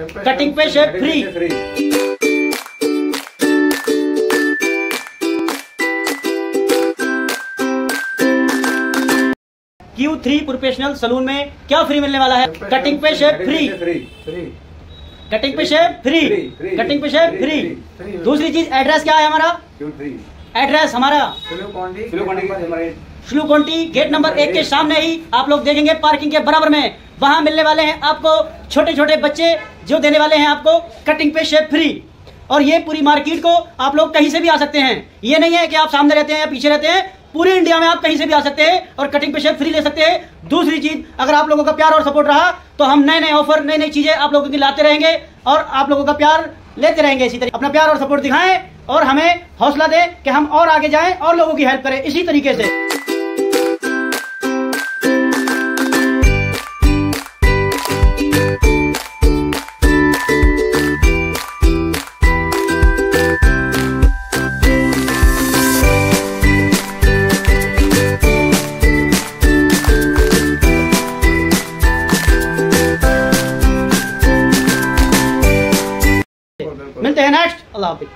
Cutting पे shape free Q three professional salon में क्या फ्री मिलने वाला है? कटिंग पे शेप फ्री फ्री कटिंग पे शेप फ्री कटिंग पे शेप फ्री दूसरी चीज़ एड्रेस क्या है हमारा? एड्रेस हमारा। श्लूकोंटी गेट नंबर एक के सामने ही आप लोग देखेंगे पार्किंग के बराबर में। वहाँ मिलने वाले हैं आपको छोटे छोटे बच्चे जो देने वाले हैं आपको कटिंग पे शेप फ्री और ये पूरी मार्केट को आप लोग कहीं से भी आ सकते हैं। ये नहीं है कि आप सामने रहते हैं या पीछे रहते हैं, पूरे इंडिया में आप कहीं से भी आ सकते हैं और कटिंग पे शेप फ्री ले सकते हैं। दूसरी चीज़, अगर आप लोगों का प्यार और सपोर्ट रहा तो हम नए नए ऑफ़र नई नई चीज़ें आप लोगों की लाते रहेंगे और आप लोगों का प्यार लेते रहेंगे इसी तरीके अपना प्यार और सपोर्ट दिखाएँ और हमें हौसला दें कि हम और आगे जाएँ और लोगों की हेल्प करें इसी तरीके से। मिलते हैं नेक्स्ट अल्लाह हाफिज